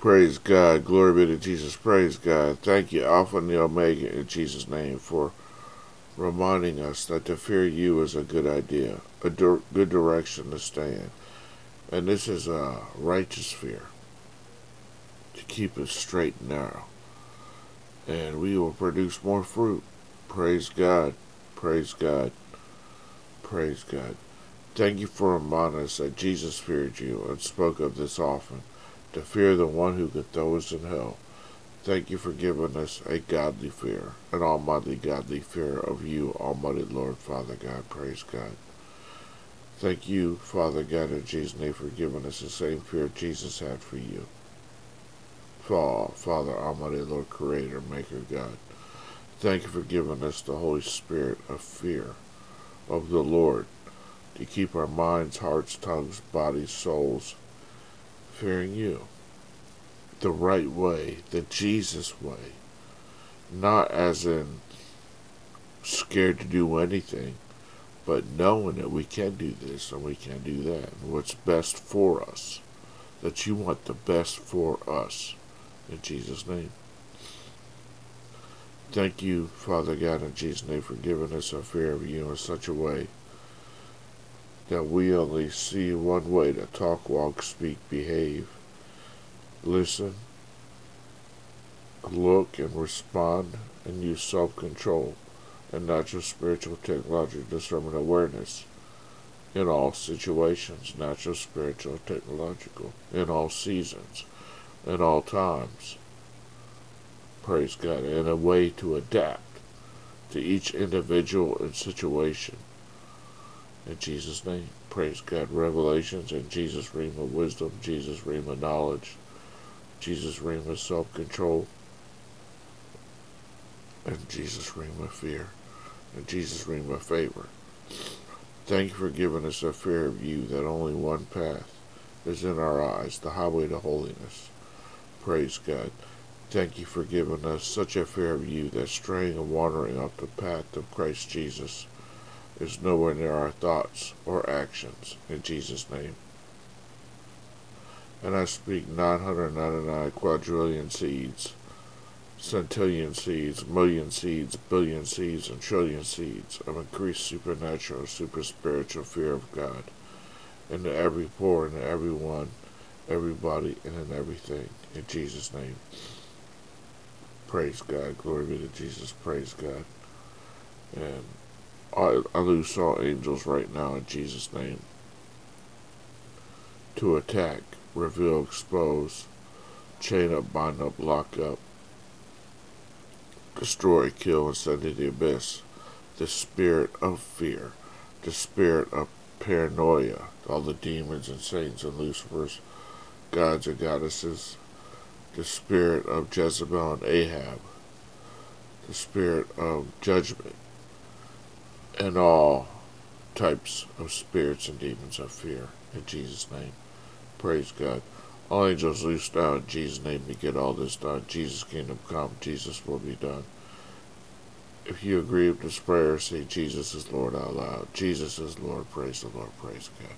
Praise God. Glory be to Jesus. Praise God. Thank you, Alpha and the Omega, in Jesus' name, for reminding us that to fear you is a good idea, a good direction to stand. And this is a righteous fear to keep us straight and narrow. And we will produce more fruit. Praise God. Praise God. Praise God. Thank you for reminding us that Jesus feared you and spoke of this often to fear the one who could throw us in hell. Thank you for giving us a godly fear, an almighty godly fear of you, Almighty Lord, Father God. Praise God. Thank you, Father God, in Jesus' name, for giving us the same fear Jesus had for you. Father, Almighty Lord, Creator, Maker, God. Thank you for giving us the Holy Spirit of fear of the Lord to keep our minds, hearts, tongues, bodies, souls, fearing you the right way, the Jesus way. Not as in scared to do anything, but knowing that we can do this and we can do that, and what's best for us. That you want the best for us. In Jesus' name. Thank you, Father God, in Jesus' name, for giving us a fear of you in such a way that we only see one way to talk, walk, speak, behave, listen, look, and respond, and use self control and natural spiritual technological discernment awareness in all situations, natural, spiritual, technological, in all seasons, in all times. Praise God. In a way to adapt to each individual and situation in Jesus' name. Praise God. Revelations and Jesus' of wisdom, Jesus' of knowledge, Jesus' of self control, and Jesus' of fear, and Jesus' of favor. Thank you for giving us a fair view that only one path is in our eyes, the highway to holiness. Praise God. Thank you for giving us such a fair view that straying and wandering off the path of Christ Jesus is nowhere near our thoughts or actions. In Jesus' name. And I speak 999 quadrillion seeds, centillion seeds, million seeds, billion seeds, and trillion seeds of increased supernatural, super spiritual fear of God into every pore, into everyone, everybody, and in everything. In Jesus' name. Praise God. Glory be to Jesus. Praise God. And I, I lose all angels right now in Jesus' name to attack, reveal, expose, chain up, bind up, lock up, destroy, kill, and send to the abyss. The spirit of fear, the spirit of paranoia, all the demons and saints and Lucifer's gods and goddesses, the spirit of Jezebel and Ahab, the spirit of judgment, and all types of spirits and demons of fear. In Jesus' name. Praise God. All angels loose now in Jesus' name to get all this done. Jesus' kingdom come. Jesus will be done. If you agree with this prayer, say Jesus is Lord out loud. Jesus is Lord. Praise the Lord. Praise God.